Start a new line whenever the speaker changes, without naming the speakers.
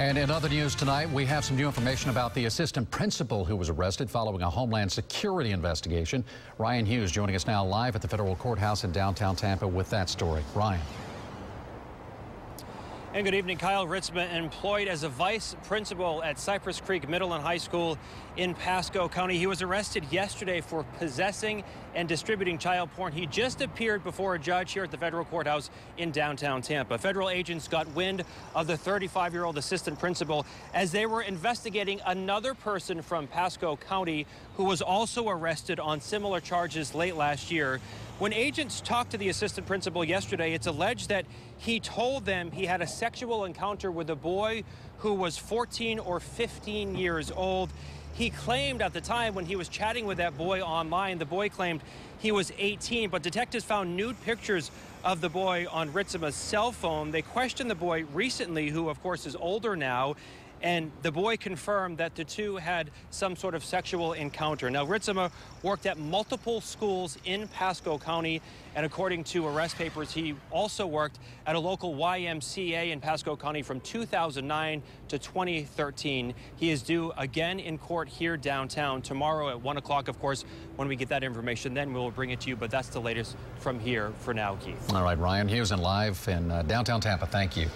And in other news tonight, we have some new information about the assistant principal who was arrested following a Homeland Security investigation. Ryan Hughes joining us now live at the federal courthouse in downtown Tampa with that story. Ryan.
And good evening. Kyle Ritzman, employed as a vice principal at Cypress Creek Middle and High School in Pasco County. He was arrested yesterday for possessing and distributing child porn. He just appeared before a judge here at the federal courthouse in downtown Tampa. Federal agents got wind of the 35 year old assistant principal as they were investigating another person from Pasco County who was also arrested on similar charges late last year. When agents talked to the assistant principal yesterday, it's alleged that he told them he had a sexual encounter with a boy who was 14 or 15 years old. He claimed at the time when he was chatting with that boy online, the boy claimed he was 18, but detectives found nude pictures of the boy on Ritzma's cell phone. They questioned the boy recently, who of course is older now, and the boy confirmed that the two had some sort of sexual encounter. Now, Ritzma worked at multiple schools in Pasco County, and according to arrest papers, he also worked at a local YMCA in Pasco County from 2009 to 2013. He is due again in court here downtown tomorrow at 1 o'clock. Of course, when we get that information, then we'll bring it to you, but that's the latest from here for now, Keith.
All right, Ryan Hughes and live in uh, downtown Tampa. Thank you.